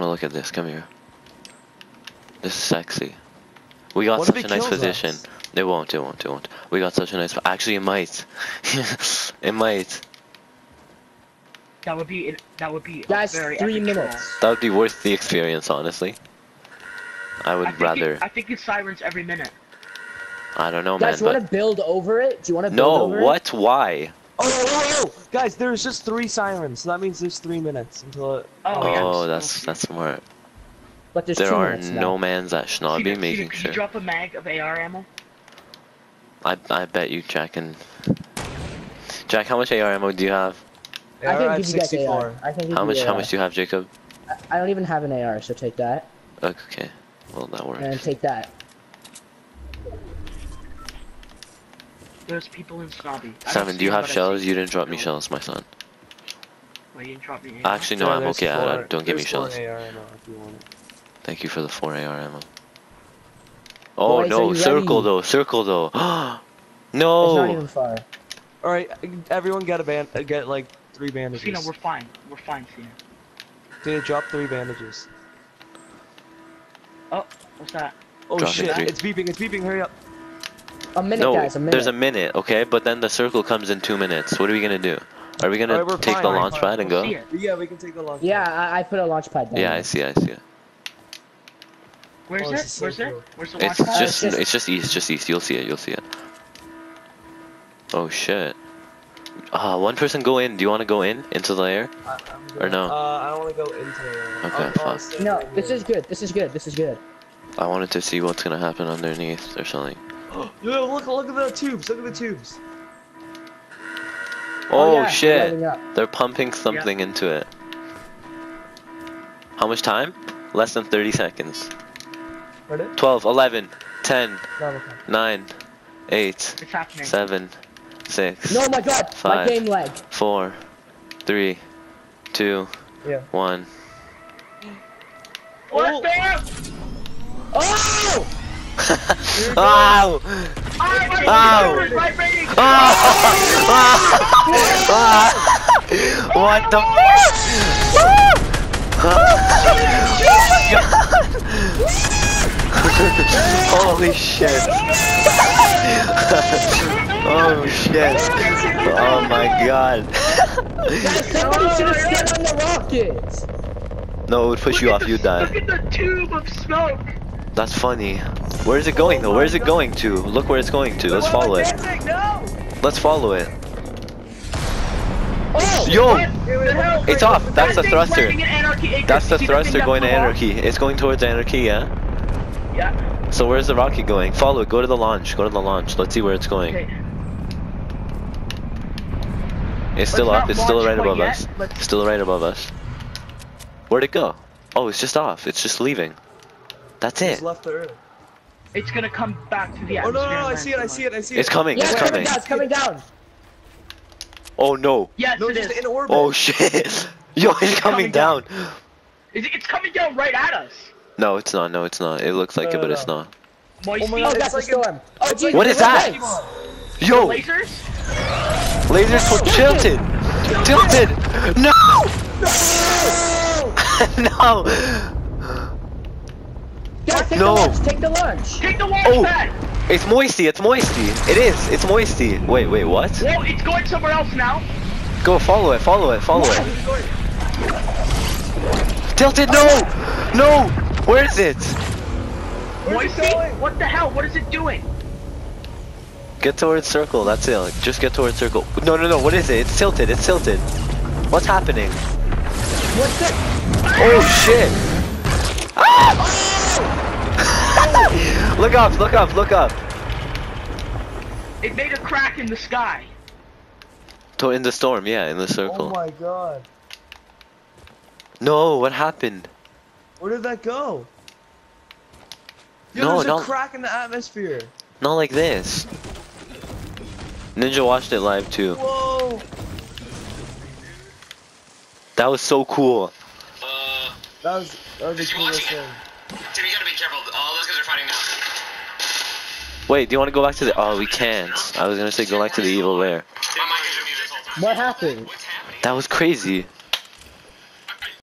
wanna look at this. Come here. This is sexy. We got What such a nice position. us? It won't. It won't. It won't. We got such a nice. Actually, it might. it might. That would be that would be a Guys, very three minutes. troll. That would be worth the experience, honestly. I would I think rather. It, I think it's sirens every minute. I don't know, man. Guys, you want But to build over it? Do you want to build no. over it? What? Why? Oh, oh, oh, guys, there's just three sirens, so that means there's three minutes until it. Oh, yeah. Oh, that's that's smart. But there's There two are minutes no now. mans at Cena, Snobby making could sure. you drop a mag of AR ammo? I I bet you Jack and Jack, how much AR ammo do you have? I AR think at you guys 64. AR. I think How you much? do How AR. much do you have, Jacob? I don't even have an AR, so take that Okay, well that works. and take that. There's people in Snobby. I don't Seven, see do you have shells? You didn't drop me shells, my son. Well, you didn't drop me. any. Actually, no, Yeah, I'm okay. I, I, don't give me four shells. AR ammo if you want it. Thank you for the four AR ammo. Oh Boys, no, circle ready? though, circle though. It's no. All right, everyone get a band, uh, get like three bandages. Cena, we're fine. We're fine, Cena. Dana, drop three bandages. Oh, what's that? Oh Drop shit, three. it's beeping, it's beeping. Hurry up. A minute, No, guys. A minute. there's a minute, okay? But then the circle comes in two minutes. What are we gonna do? Are we gonna Alright, we're take fine, the launch fine. pad and We'll go? it. Yeah, we can take the launch. Yeah, I, I put a launch pad down. Yeah, I see, I see it. Where's Oh, it? this so Where's it? cool. Where's the launch It's pad? just, just- it's just east, just east. You'll see it, you'll see it. Oh shit. Ah, one person go in. Do you want to go in into the air? I, Or no? Uh, I don't want to go into the. air. Okay, I'll- I'll No, this is good. This is good. This is good. I wanted to see what's gonna happen underneath or something. Yo, look, look at the tubes. Look at the tubes. Oh, oh yeah, shit! They're pumping something into it. How much time? Less than 30 seconds. Ready? 12, 11, 10, No, okay. 9, 8, 7, 6, No, my God, my game lag. 4, 3, 2, Yeah. 1. What Oh. the? Oh! Ow! Oh, Ow. Ah! Ah! What the Holy shit! oh shit! Oh my god! No, it would push you off. You die. Look at the tube of smoke. That's funny. Where is it going though? Where is it going to? Look where it's going to. Let's follow it. Let's follow it. Oh! Yo! What the hell? It's off. That's the thruster. landing in Anarchy Acres. That's the thruster going to that flew off? anarchy. It's going towards anarchy, yeah? Yeah. So where's the rocket going? Follow it. Go to the launch. Go to the launch. Let's see where it's going. It's still up. It's still right above us. Still right above us. Where'd it go? Oh, it's just off. It's just leaving. That's It's it. left the earth. It's gonna come back to the Oh no, atmosphere. no, no, I see it, I see it, I see it. It's coming. Yeah, It's it's coming coming. down. It's coming down. Oh no. Yes, No, it just is. in orbit. Oh shit. Yo, it's coming coming down. Is it- It's coming down right at us. No, it's not. No, it's not. It looks like No, it, but no, it's no. not. Moisty. Oh my Oh, God, that's a like a- storm. Oh, Jesus. What is that? Yo, Lasers? lasers for tilted. Tilted. No. No. no. Guys, take No. the lunch. Take the lunch. Take the launch Oh. pad. It's moisty. It's moisty. It is. It's moisty. Wait, wait. What? Whoa, it's going somewhere else now. Go follow it. Follow it. Follow it. Tilted. No. No. Where is it? Moisty? What the hell? What is it doing? Get towards circle. That's it. Just get towards circle. No, no, no. What is it? It's tilted. It's tilted. What's happening? What's it? Oh shit! Ah! look up! Look up! Look up! It made a crack in the sky. To in the storm, yeah, in the circle. Oh my god. no, what happened? Where did that go? Yo, No, there's no. a crack in the atmosphere. Not like this. Ninja watched it live too. Whoa. That was so cool. Uh, That was that was the Just coolest watching thing. Tim, you gotta be careful. All those guys are fighting now. Wait, do you want to go back to the? Oh, we can't. I was gonna say go back to the evil lair. My mic is muted this whole time. What happened? That was crazy.